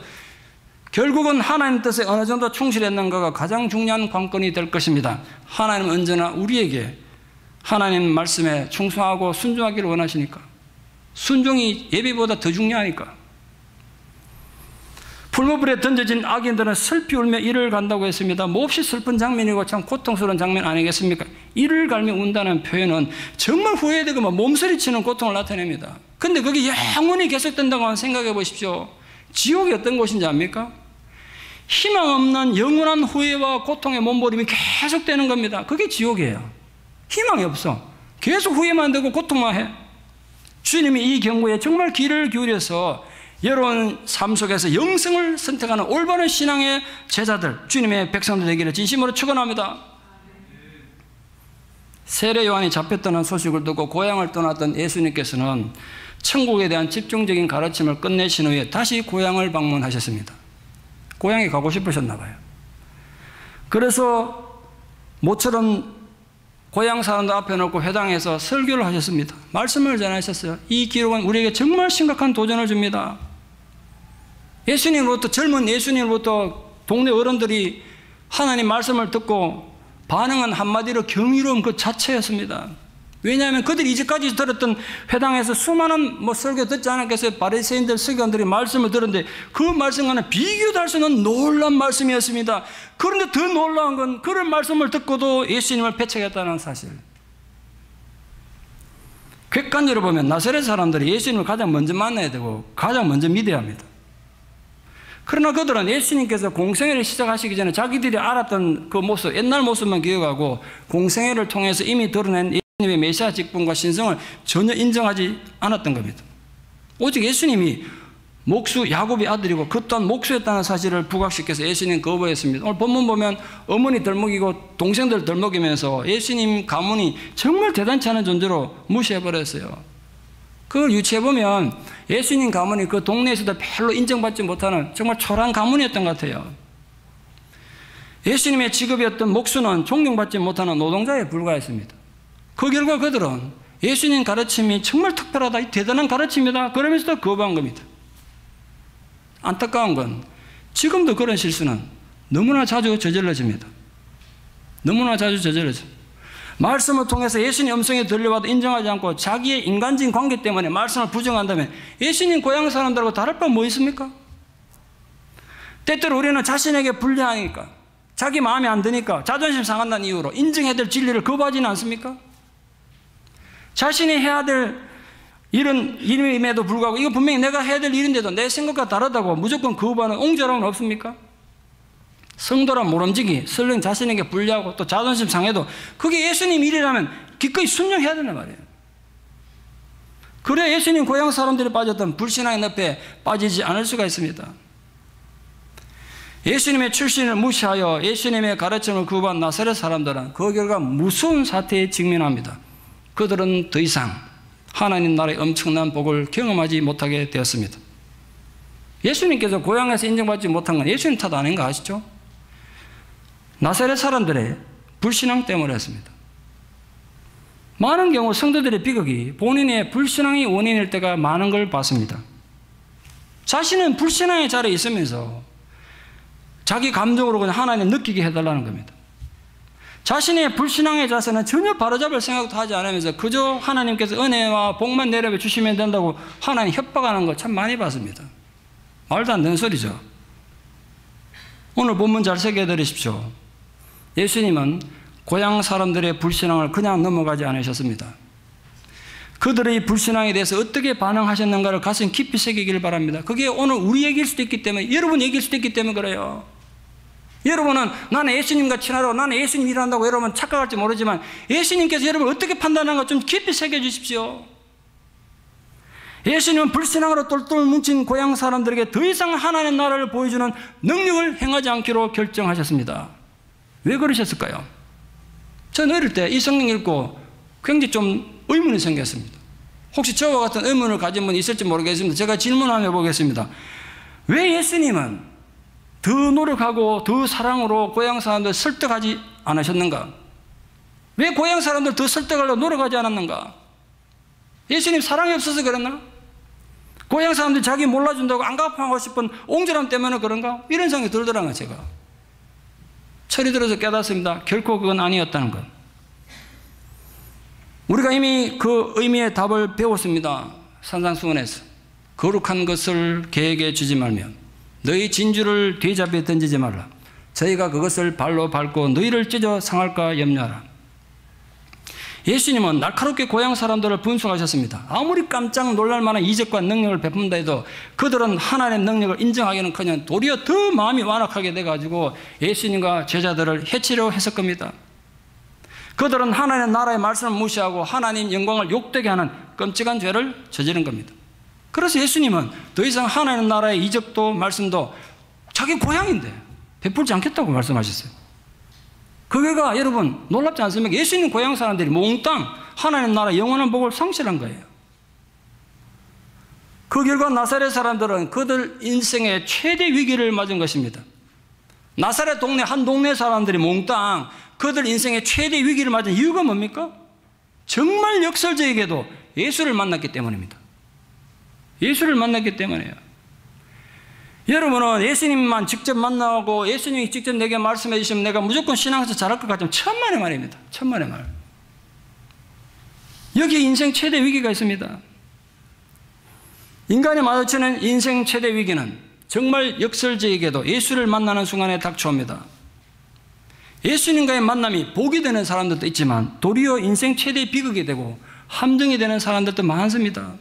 결국은 하나님 뜻에 어느 정도 충실했는가가 가장 중요한 관건이 될 것입니다. 하나님은 언제나 우리에게 하나님 말씀에 충성하고 순종하기를 원하시니까. 순종이 예배보다 더 중요하니까. 풀무불에 던져진 악인들은 슬피 울며 이를 간다고 했습니다. 몹시 슬픈 장면이고 참 고통스러운 장면 아니겠습니까? 이를 갈며 운다는 표현은 정말 후회되고 막 몸서리치는 고통을 나타냅니다. 근데 그게 영원히 계속된다고 생각해 보십시오. 지옥이 어떤 곳인지 압니까? 희망 없는 영원한 후회와 고통의 몸부림이 계속되는 겁니다. 그게 지옥이에요. 희망이 없어. 계속 후회만 되고 고통만 해. 주님이 이 경우에 정말 귀를 기울여서 여러분 삶 속에서 영성을 선택하는 올바른 신앙의 제자들, 주님의 백성들 되기를 진심으로 축원합니다. 세례 요한이 잡혔다는 소식을 듣고 고향을 떠났던 예수님께서는 천국에 대한 집중적인 가르침을 끝내신 후에 다시 고향을 방문하셨습니다. 고향에 가고 싶으셨나 봐요. 그래서 모처럼 고향 사람들 앞에 놓고 회당에서 설교를 하셨습니다. 말씀을 전하셨어요. 이 기록은 우리에게 정말 심각한 도전을 줍니다. 예수님으로부터 젊은 예수님으로부터 동네 어른들이 하나님 말씀을 듣고 반응은 한마디로 경이로움 그 자체였습니다. 왜냐하면 그들이 이제까지 들었던 회당에서 수많은 뭐 설교 듣지 않았겠어요? 바리새인들, 서기관들이 말씀을 들었는데 그 말씀과는 비교도 할 수 없는 놀란 말씀이었습니다. 그런데 더 놀라운 건 그런 말씀을 듣고도 예수님을 배척했다는 사실. 객관적으로 보면 나사렛 사람들이 예수님을 가장 먼저 만나야 되고 가장 먼저 믿어야 합니다. 그러나 그들은 예수님께서 공생애를 시작하시기 전에 자기들이 알았던 그 모습, 옛날 모습만 기억하고 공생애를 통해서 이미 드러낸 예수님의 메시아 직분과 신성을 전혀 인정하지 않았던 겁니다. 오직 예수님이 목수 야곱의 아들이고 그 또한 목수였다는 사실을 부각시켜서 예수님 거부했습니다. 오늘 본문 보면 어머니 덜먹이고 동생들 덜먹이면서 예수님 가문이 정말 대단치 않은 존재로 무시해버렸어요. 그걸 유추해보면 예수님 가문이 그 동네에서도 별로 인정받지 못하는 정말 초라한 가문이었던 것 같아요. 예수님의 직업이었던 목수는 존경받지 못하는 노동자에 불과했습니다. 그 결과 그들은 예수님 가르침이 정말 특별하다, 대단한 가르침이다. 그러면서도 거부한 겁니다. 안타까운 건 지금도 그런 실수는 너무나 자주 저질러집니다. 너무나 자주 저질러집니다. 말씀을 통해서 예수님 음성이 들려와도 인정하지 않고 자기의 인간적인 관계 때문에 말씀을 부정한다면 예수님 고향 사람들하고 다를 바 뭐 있습니까? 때때로 우리는 자신에게 불리하니까 자기 마음에 안 드니까 자존심 상한다는 이유로 인정해야 될 진리를 거부하지는 않습니까? 자신이 해야 될 이런 일임에도 불구하고 이거 분명히 내가 해야 될 일인데도 내 생각과 다르다고 무조건 거부하는 옹졸함은 없습니까? 성도란 모름지기, 설령 자신에게 불리하고 또 자존심 상해도 그게 예수님 일이라면 기꺼이 순종해야 된단 말이에요. 그래 예수님 고향 사람들이 빠졌던 불신앙의 늪에 빠지지 않을 수가 있습니다. 예수님의 출신을 무시하여 예수님의 가르침을 구반 나사렛 사람들은 그 결과 무서운 사태에 직면합니다. 그들은 더 이상 하나님 나라의 엄청난 복을 경험하지 못하게 되었습니다. 예수님께서 고향에서 인정받지 못한 건 예수님 탓 아닌 가 아시죠? 나사렛 사람들의 불신앙 때문이었습니다. 많은 경우 성도들의 비극이 본인의 불신앙이 원인일 때가 많은 걸 봤습니다. 자신은 불신앙의 자리에 있으면서 자기 감정으로 그냥 하나님 느끼게 해달라는 겁니다. 자신의 불신앙의 자세는 전혀 바로잡을 생각도 하지 않으면서 그저 하나님께서 은혜와 복만 내려 주시면 된다고 하나님 협박하는 거참 많이 봤습니다. 말도 안 되는 소리죠. 오늘 본문 잘 새겨드리십시오. 예수님은 고향 사람들의 불신앙을 그냥 넘어가지 않으셨습니다. 그들의 불신앙에 대해서 어떻게 반응하셨는가를 가슴 깊이 새기길 바랍니다. 그게 오늘 우리 얘기일 수도 있기 때문에, 여러분 얘기일 수도 있기 때문에 그래요. 여러분은 나는 예수님과 친하라고 나는 예수님 일한다고 여러분 착각할지 모르지만 예수님께서 여러분 어떻게 판단하는가 좀 깊이 새겨주십시오. 예수님은 불신앙으로 똘똘 뭉친 고향 사람들에게 더 이상 하나님의 나라를 보여주는 능력을 행하지 않기로 결정하셨습니다. 왜 그러셨을까요? 저는 어릴 때 이 성경 읽고 굉장히 좀 의문이 생겼습니다. 혹시 저와 같은 의문을 가진 분 있을지 모르겠습니다. 제가 질문 한번 해보겠습니다. 왜 예수님은 더 노력하고 더 사랑으로 고향 사람들 설득하지 않으셨는가? 왜 고향 사람들 더 설득하려고 노력하지 않았는가? 예수님 사랑이 없어서 그랬나? 고향 사람들이 자기 몰라준다고 안갚하고 싶은 옹졸함 때문에 그런가? 이런 생각이 들더라고요, 제가. 철이 들어서 깨닫습니다. 결코 그건 아니었다는 것. 우리가 이미 그 의미의 답을 배웠습니다. 산상수원에서. 거룩한 것을 계획에 주지 말며 너희 진주를 뒤잡에 던지지 말라. 저희가 그것을 발로 밟고 너희를 찢어 상할까 염려하라. 예수님은 날카롭게 고향 사람들을 분석하셨습니다. 아무리 깜짝 놀랄 만한 이적과 능력을 베푼다 해도 그들은 하나님의 능력을 인정하기는 커녕 도리어 더 마음이 완악하게 돼가지고 예수님과 제자들을 해치려 했을 겁니다. 그들은 하나님의 나라의 말씀을 무시하고 하나님 영광을 욕되게 하는 끔찍한 죄를 저지른 겁니다. 그래서 예수님은 더 이상 하나님 나라의 이적도 말씀도 자기 고향인데 베풀지 않겠다고 말씀하셨어요. 그게가 여러분 놀랍지 않습니까? 예수님 고향 사람들이 몽땅 하나님 나라 영원한 복을 상실한 거예요. 그 결과 나사렛 사람들은 그들 인생의 최대 위기를 맞은 것입니다. 나사렛 동네 한 동네 사람들이 몽땅 그들 인생의 최대 위기를 맞은 이유가 뭡니까? 정말 역설적이게도 예수를 만났기 때문입니다. 예수를 만났기 때문이에요. 여러분은 예수님만 직접 만나고 예수님이 직접 내게 말씀해 주시면 내가 무조건 신앙에서 잘할 것 같으면 천만의 말입니다. 천만의 말. 여기 인생 최대 위기가 있습니다. 인간이 마주치는 인생 최대 위기는 정말 역설적이게도 예수를 만나는 순간에 닥쳐옵니다. 예수님과의 만남이 복이 되는 사람들도 있지만 도리어 인생 최대 비극이 되고 함정이 되는 사람들도 많습니다.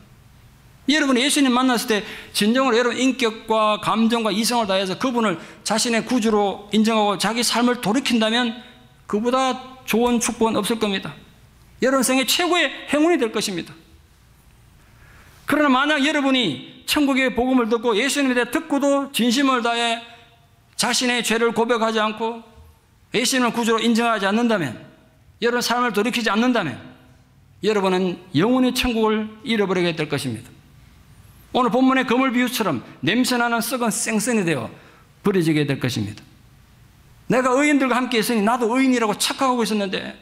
여러분 예수님 만났을 때 진정으로 여러분 인격과 감정과 이성을 다해서 그분을 자신의 구주로 인정하고 자기 삶을 돌이킨다면 그보다 좋은 축복은 없을 겁니다. 여러분 생애 최고의 행운이 될 것입니다. 그러나 만약 여러분이 천국의 복음을 듣고 예수님에 대해 듣고도 진심을 다해 자신의 죄를 고백하지 않고 예수님을 구주로 인정하지 않는다면 여러분 삶을 돌이키지 않는다면 여러분은 영원히 천국을 잃어버리게 될 것입니다. 오늘 본문의 거물 비유처럼 냄새나는 썩은 생선이 되어 버려지게 될 것입니다. 내가 의인들과 함께 있으니 나도 의인이라고 착각하고 있었는데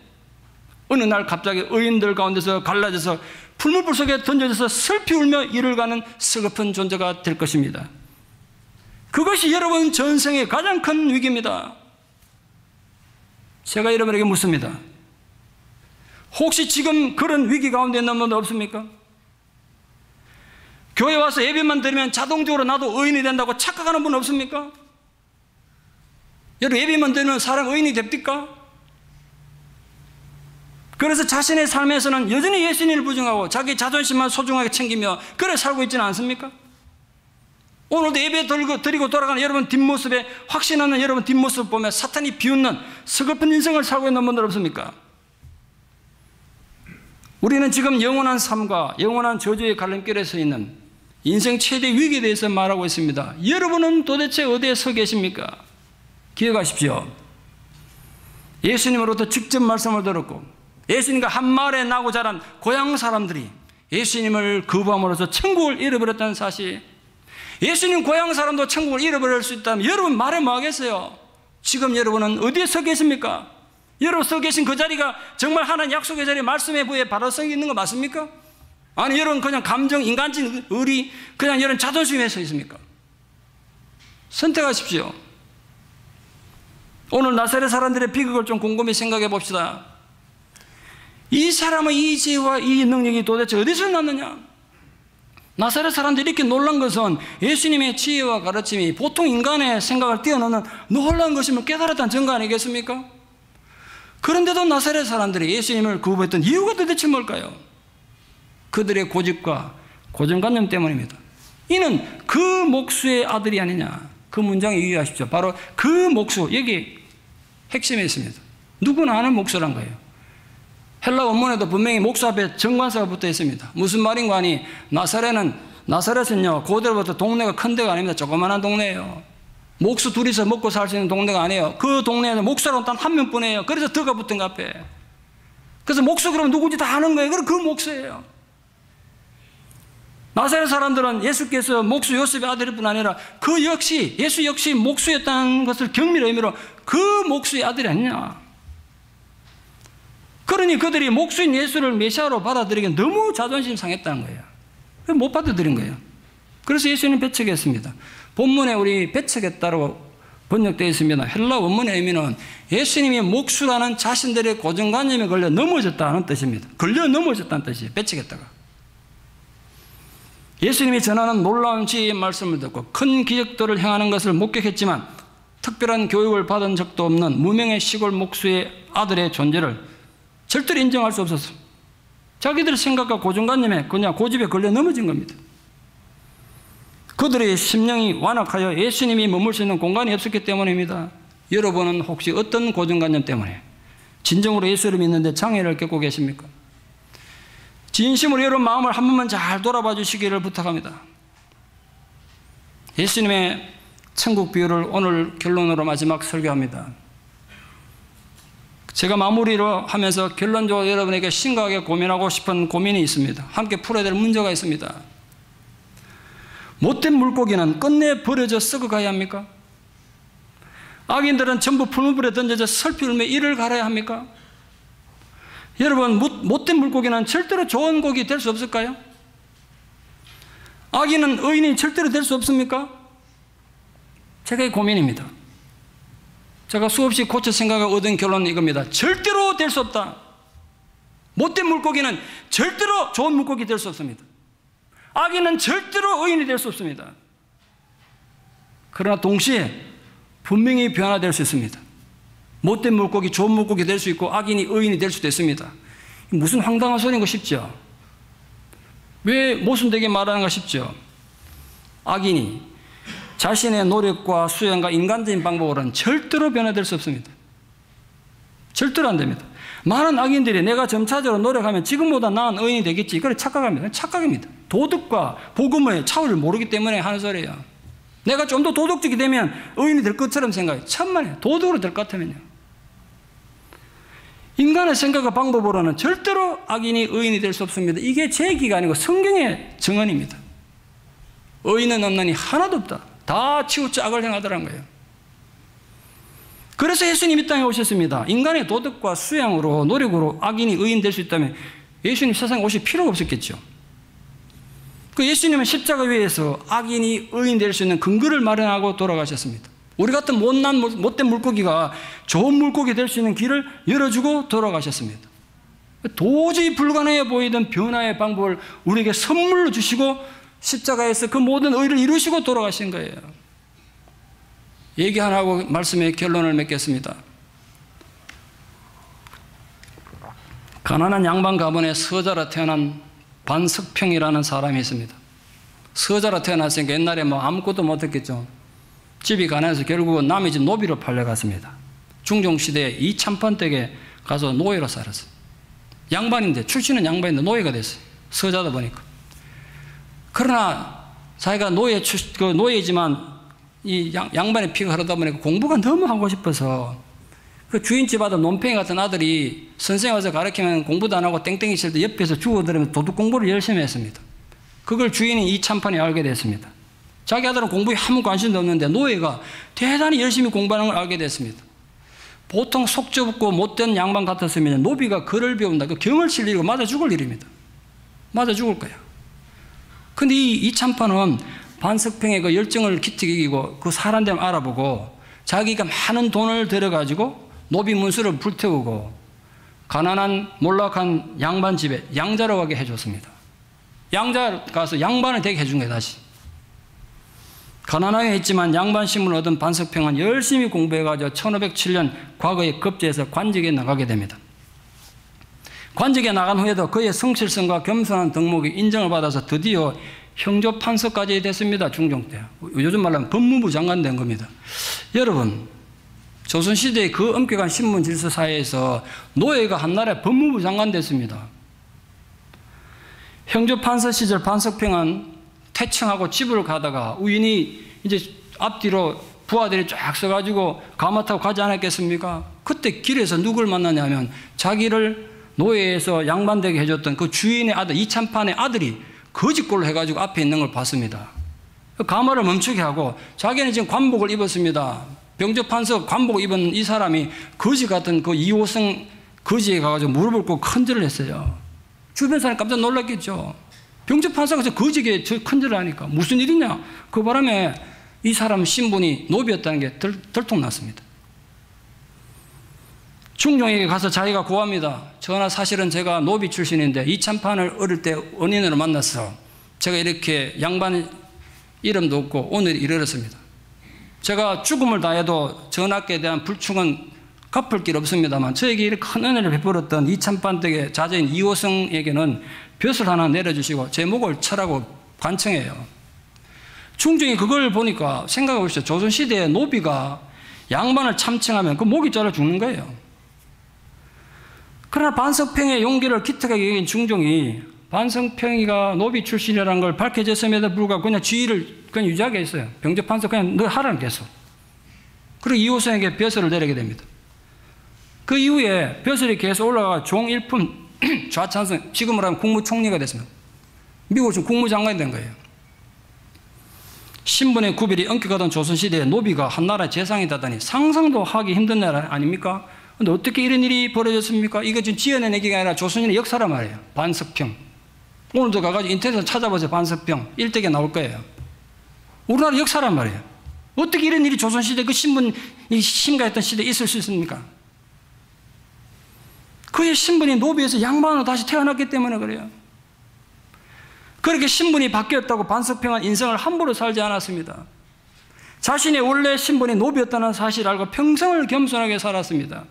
어느 날 갑자기 의인들 가운데서 갈라져서 풀물불 속에 던져져서 슬피 울며 이를 가는 서글픈 존재가 될 것입니다. 그것이 여러분 전생의 가장 큰 위기입니다. 제가 여러분에게 묻습니다. 혹시 지금 그런 위기 가운데 있는 분 없습니까? 교회 와서 예배만 드리면 자동적으로 나도 의인이 된다고 착각하는 분 없습니까? 여러분 예배만 드리면 사람 의인이 됩니까? 그래서 자신의 삶에서는 여전히 예수님을 부정하고 자기 자존심만 소중하게 챙기며 그래 살고 있지는 않습니까? 오늘도 예배 드리고 돌아가는 여러분 뒷모습에 확신하는 여러분 뒷모습 보면 사탄이 비웃는 서글픈 인생을 살고 있는 분들 없습니까? 우리는 지금 영원한 삶과 영원한 저주의 갈림길에 서 있는 인생 최대 위기에 대해서 말하고 있습니다. 여러분은 도대체 어디에 서 계십니까? 기억하십시오. 예수님으로부터 직접 말씀을 들었고 예수님과 한 마을에 나고 자란 고향 사람들이 예수님을 거부함으로써 천국을 잃어버렸다는 사실 예수님 고향 사람도 천국을 잃어버릴 수 있다면 여러분 말해 뭐 하겠어요? 지금 여러분은 어디에 서 계십니까? 여러분 서 계신 그 자리가 정말 하나님 약속의 자리 말씀의 부에 바로 서 있는 거 맞습니까? 아니 여러분 그냥 감정, 인간적인 의리, 그냥 여러분 자존심에 서 있습니까? 선택하십시오. 오늘 나사렛 사람들의 비극을 좀 곰곰이 생각해 봅시다. 이 사람의 이 지혜와 이 능력이 도대체 어디서 났느냐? 나사렛 사람들이 이렇게 놀란 것은 예수님의 지혜와 가르침이 보통 인간의 생각을 뛰어넘는 놀란 것임을 깨달았다는 증거 아니겠습니까? 그런데도 나사렛 사람들이 예수님을 구부했던 이유가 도대체 뭘까요? 그들의 고집과 고정관념 때문입니다. 이는 그 목수의 아들이 아니냐. 그 문장에 유의하십시오. 바로 그 목수, 여기 핵심에 있습니다. 누구나 아는 목수란 거예요. 헬라 원문에도 분명히 목수 앞에 정관사가 붙어 있습니다. 무슨 말인가 하니 나사렛은 나사렛은요 고대로부터 동네가 큰 데가 아닙니다. 조그마한 동네예요. 목수 둘이서 먹고 살 수 있는 동네가 아니에요. 그 동네에는 목수라고 단한 명뿐이에요. 그래서 더가 붙은 그 앞에. 그래서 목수 그러면 누군지 다 아는 거예요. 그럼 그 목수예요. 나사렛 사람들은 예수께서 목수 요셉의 아들일 뿐 아니라 그 역시 예수 역시 목수였다는 것을 경미의 의미로 그 목수의 아들이 아니냐. 그러니 그들이 목수인 예수를 메시아로 받아들이기 너무 자존심 상했다는 거예요. 못 받아들인 거예요. 그래서 예수님 배척했습니다. 본문에 우리 배척했다고 번역되어 있습니다. 헬라 원문의 의미는 예수님이 목수라는 자신들의 고정관념에 걸려 넘어졌다는 뜻입니다. 걸려 넘어졌다는 뜻이에요. 배척했다가. 예수님이 전하는 놀라운 지혜의 말씀을 듣고 큰 기적들을 행하는 것을 목격했지만 특별한 교육을 받은 적도 없는 무명의 시골 목수의 아들의 존재를 절대로 인정할 수 없었어. 자기들 생각과 고정관념에 그냥 고집에 걸려 넘어진 겁니다. 그들의 심령이 완악하여 예수님이 머물 수 있는 공간이 없었기 때문입니다. 여러분은 혹시 어떤 고정관념 때문에 진정으로 예수를 믿는데 장애를 겪고 계십니까? 진심으로 여러분 마음을 한 번만 잘 돌아봐 주시기를 부탁합니다. 예수님의 천국 비유를 오늘 결론으로 마지막 설교합니다. 제가 마무리로 하면서 결론적으로 여러분에게 심각하게 고민하고 싶은 고민이 있습니다. 함께 풀어야 될 문제가 있습니다. 못된 물고기는 끝내 버려져 썩어가야 합니까? 악인들은 전부 풀무불에 던져져 설피 울며 이를 갈아야 합니까? 여러분, 못된 물고기는 절대로 좋은 고기 될 수 없을까요? 악인은 의인이 절대로 될 수 없습니까? 제가 고민입니다. 제가 수없이 고쳐 생각하고 얻은 결론은 이겁니다. 절대로 될 수 없다. 못된 물고기는 절대로 좋은 물고기 될 수 없습니다. 악인은 절대로 의인이 될 수 없습니다. 그러나 동시에 분명히 변화될 수 있습니다. 못된 물고기, 좋은 물고기 될 수 있고 악인이 의인이 될 수도 있습니다. 무슨 황당한 소리인가 싶죠? 왜 모순되게 말하는가 싶죠? 악인이 자신의 노력과 수행과 인간적인 방법으로는 절대로 변화될 수 없습니다. 절대로 안 됩니다. 많은 악인들이 내가 점차적으로 노력하면 지금보다 나은 의인이 되겠지. 그래 착각합니다. 착각입니다. 도덕과 복음의 차원을 모르기 때문에 하는 소리예요. 내가 좀 더 도덕적이 되면 의인이 될 것처럼 생각해. 천만에 도덕으로 될 것 같으면요. 인간의 생각과 방법으로는 절대로 악인이 의인이 될 수 없습니다. 이게 제 얘기가 아니고 성경의 정언입니다. 의인은 없나니 하나도 없다. 다 치우쳐 악을 행하더란 거예요. 그래서 예수님 이 땅에 오셨습니다. 인간의 도덕과 수양으로 노력으로 악인이 의인 될 수 있다면 예수님 세상에 오실 필요가 없었겠죠. 그 예수님은 십자가 위에서 악인이 의인 될 수 있는 근거를 마련하고 돌아가셨습니다. 우리 같은 못난 못된 물고기가 좋은 물고기 될 수 있는 길을 열어주고 돌아가셨습니다. 도저히 불가능해 보이던 변화의 방법을 우리에게 선물로 주시고 십자가에서 그 모든 의를 이루시고 돌아가신 거예요. 얘기 하나 하고 말씀의 결론을 맺겠습니다. 가난한 양반 가문의 서자라 태어난 반석평이라는 사람이 있습니다. 서자라 태어났으니까 옛날에 뭐 아무것도 못했겠죠. 집이 가난해서 결국은 남의 집 노비로 팔려갔습니다. 중종시대에 이참판 댁에 가서 노예로 살았어요. 양반인데, 출신은 양반인데 노예가 됐어요. 서자다 보니까. 그러나 자기가 노예, 그 노예지만 이 양, 양반의 피가 흐르다 보니까 공부가 너무 하고 싶어서 그 주인집 아들 논팽이 같은 아들이 선생 와서 가르치면 공부도 안 하고 땡땡이 칠때 옆에서 죽어들으면 도둑 공부를 열심히 했습니다. 그걸 주인이 이참판이 알게 됐습니다. 자기 아들은 공부에 아무 관심도 없는데 노예가 대단히 열심히 공부하는 걸 알게 됐습니다. 보통 속 좁고 못된 양반 같았으면 노비가 글을 배운다. 그 경을 칠 일이고 맞아 죽을 일입니다. 맞아 죽을 거야. 근데 이 이참판은 반석평의 그 열정을 기특히 이기고 그 사람들 알아보고 자기가 많은 돈을 들여가지고 노비 문수를 불태우고 가난한 몰락한 양반 집에 양자로 가게 해줬습니다. 양자 가서 양반을 되게 해준 거예요, 다시. 가난하게 했지만 양반 신문을 얻은 반석평은 열심히 공부해가지고 1507년 과거에 급제해서 관직에 나가게 됩니다. 관직에 나간 후에도 그의 성실성과 겸손한 덕목이 인정을 받아서 드디어 형조 판서까지 됐습니다. 중종 때. 요즘 말로 하면 법무부 장관 된 겁니다. 여러분, 조선시대의 그 엄격한 신문 질서 사회에서 노예가 한나라의 법무부 장관 됐습니다. 형조 판서 시절 반석평은 태청하고 집을 가다가 우연히 이제 앞뒤로 부하들이 쫙 서가지고 가마 타고 가지 않았겠습니까? 그때 길에서 누굴 만나냐면 자기를 노예에서 양반되게 해줬던 그 주인의 아들, 이참판의 아들이 거짓골로 해가지고 앞에 있는 걸 봤습니다. 가마를 멈추게 하고 자기는 지금 관복을 입었습니다. 병접판서 관복 입은 이 사람이 거지 같은 그 이호성 거지에 가가지고 무릎을 꿇고 큰절을 했어요. 주변 사람 깜짝 놀랐겠죠. 병접판사가 저 거지게 저 큰절을 하니까 무슨 일이냐. 그 바람에 이 사람 신분이 노비였다는 게 들, 들통났습니다. 중종에게 가서 자기가 구합니다. 전하 사실은 제가 노비 출신인데 이 참판을 어릴 때 원인으로 만났어. 제가 이렇게 양반 이름도 없고 오늘 이르렀습니다. 제가 죽음을 다해도 전하께 대한 불충은 갚을 길 없습니다만 저에게 이렇게 큰 은혜를 베풀었던 이참판 댁의 자제인 이호성에게는 벼슬 하나 내려주시고 제 목을 철하고 관청해요. 중종이 그걸 보니까 생각해 보시죠. 조선시대에 노비가 양반을 참칭하면 그 목이 잘라 죽는 거예요. 그러나 반석평의 용기를 기특하게 여긴 중종이 반석평이가 노비 출신이라는 걸 밝혀졌음에도 불구하고 그냥 지위를 그냥 유지하게 했어요. 병접 판석 그냥 너 하라는 계속. 그리고 이호성에게 벼슬을 내리게 됩니다. 그 이후에 벼슬이 계속 올라가 종 1품 좌찬성, 지금으로 하면 국무총리가 됐습니다. 미국 지금 국무장관이 된 거예요. 신분의 구별이 엄격하던 조선시대에 노비가 한나라의 재상이 되다니 상상도 하기 힘든 나라 아닙니까? 근데 어떻게 이런 일이 벌어졌습니까? 이거 지금 지어낸 얘기가 아니라 조선인의 역사란 말이에요. 반석평. 오늘도 가가지고 인터넷에 찾아보세요. 반석평. 일대기에 나올 거예요. 우리나라 역사란 말이에요. 어떻게 이런 일이 조선시대 그 신분, 이 심가했던 시대에 있을 수 있습니까? 그의 신분이 노비에서 양반으로 다시 태어났기 때문에 그래요. 그렇게 신분이 바뀌었다고 반석평은 인생을 함부로 살지 않았습니다. 자신의 원래 신분이 노비였다는 사실을 알고 평생을 겸손하게 살았습니다.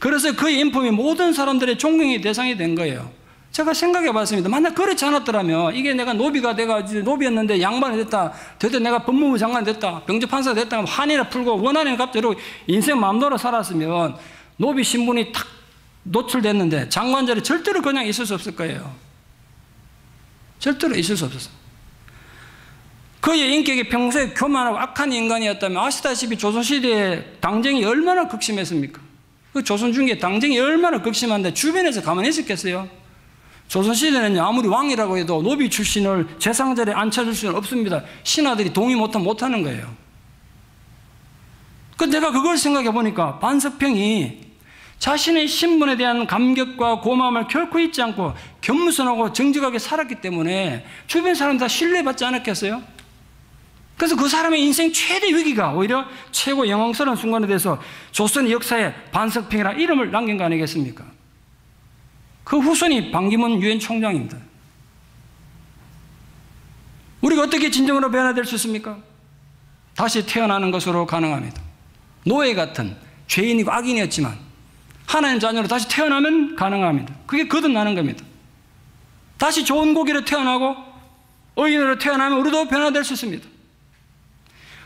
그래서 그의 인품이 모든 사람들의 존경의 대상이 된 거예요. 제가 생각해 봤습니다. 만약 그렇지 않았더라면 이게 내가 노비가 돼가지고 노비였는데 양반이 됐다. 드디어 내가 법무부 장관 됐다. 병조판사 됐다. 한이나 풀고 원한이 갑자기 인생 마음대로 살았으면 노비 신분이 탁 노출됐는데 장관 자리 절대로 그냥 있을 수 없을 거예요. 절대로 있을 수 없었어요. 그의 인격이 평소에 교만하고 악한 인간이었다면 아시다시피 조선시대에 당쟁이 얼마나 극심했습니까? 그 조선 중에 당쟁이 얼마나 극심한데 주변에서 가만히 있었겠어요? 조선시대는 아무리 왕이라고 해도 노비 출신을 재상자리에 앉혀줄 수는 없습니다. 신하들이 동의 못하면 못하는 거예요. 그 내가 그걸 생각해 보니까 반석평이 자신의 신분에 대한 감격과 고마움을 결코 잊지 않고 겸손하고 정직하게 살았기 때문에 주변 사람 다 신뢰받지 않았겠어요? 그래서 그 사람의 인생 최대 위기가 오히려 최고 영광스러운 순간에 대해서 조선의 역사에 반석평이라 이름을 남긴 거 아니겠습니까? 그 후손이 반기문 유엔 총장입니다. 우리가 어떻게 진정으로 변화될 수 있습니까? 다시 태어나는 것으로 가능합니다. 노예 같은 죄인이고 악인이었지만 하나님 자녀로 다시 태어나면 가능합니다. 그게 거듭나는 겁니다. 다시 좋은 고기로 태어나고 의인으로 태어나면 우리도 변화될 수 있습니다.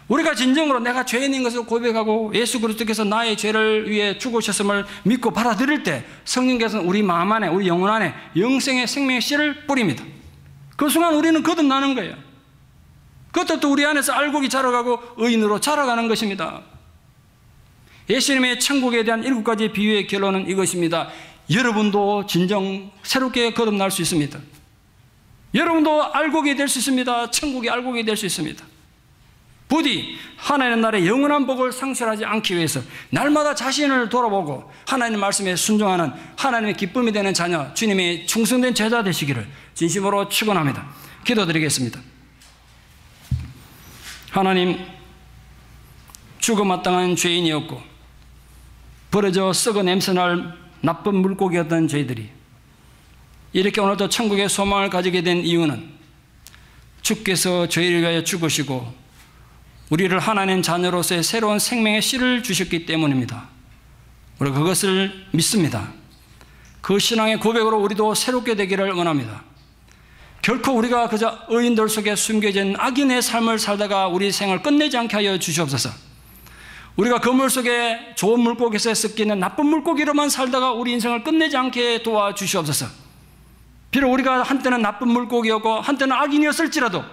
우리가 진정으로 내가 죄인인 것을 고백하고 예수 그리스도께서 나의 죄를 위해 죽으셨음을 믿고 받아들일 때 성령께서는 우리 마음 안에 우리 영혼 안에 영생의 생명의 씨를 뿌립니다. 그 순간 우리는 거듭나는 거예요. 그것도 우리 안에서 알곡이 자라가고 의인으로 자라가는 것입니다. 예수님의 천국에 대한 일곱 가지 비유의 결론은 이것입니다. 여러분도 진정 새롭게 거듭날 수 있습니다. 여러분도 알곡이 될수 있습니다. 천국의 알곡이 될수 있습니다. 부디 하나님 나라의 영원한 복을 상실하지 않기 위해서 날마다 자신을 돌아보고 하나님 말씀에 순종하는 하나님의 기쁨이 되는 자녀, 주님의 충성된 제자 되시기를 진심으로 축원합니다. 기도드리겠습니다. 하나님, 죽어 마땅한 죄인이었고 버려져 썩어 냄새날 나쁜 물고기였던 저희들이 이렇게 오늘도 천국의 소망을 가지게 된 이유는 주께서 저희를 위하여 죽으시고 우리를 하나님 자녀로서의 새로운 생명의 씨를 주셨기 때문입니다. 우리가 그것을 믿습니다. 그 신앙의 고백으로 우리도 새롭게 되기를 원합니다. 결코 우리가 그저 의인들 속에 숨겨진 악인의 삶을 살다가 우리 생을 끝내지 않게 하여 주시옵소서. 우리가 그물 속에 좋은 물고기에서 섞이는 나쁜 물고기로만 살다가 우리 인생을 끝내지 않게 도와주시옵소서. 비록 우리가 한때는 나쁜 물고기였고 한때는 악인이었을지라도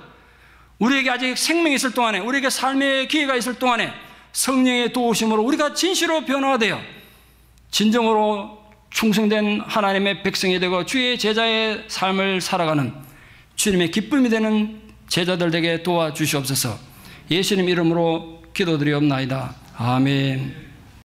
우리에게 아직 생명이 있을 동안에 우리에게 삶의 기회가 있을 동안에 성령의 도우심으로 우리가 진실로 변화되어 진정으로 충성된 하나님의 백성이 되고 주의 제자의 삶을 살아가는 주님의 기쁨이 되는 제자들 에게 도와주시옵소서 예수님 이름으로 기도드리옵나이다. 아멘.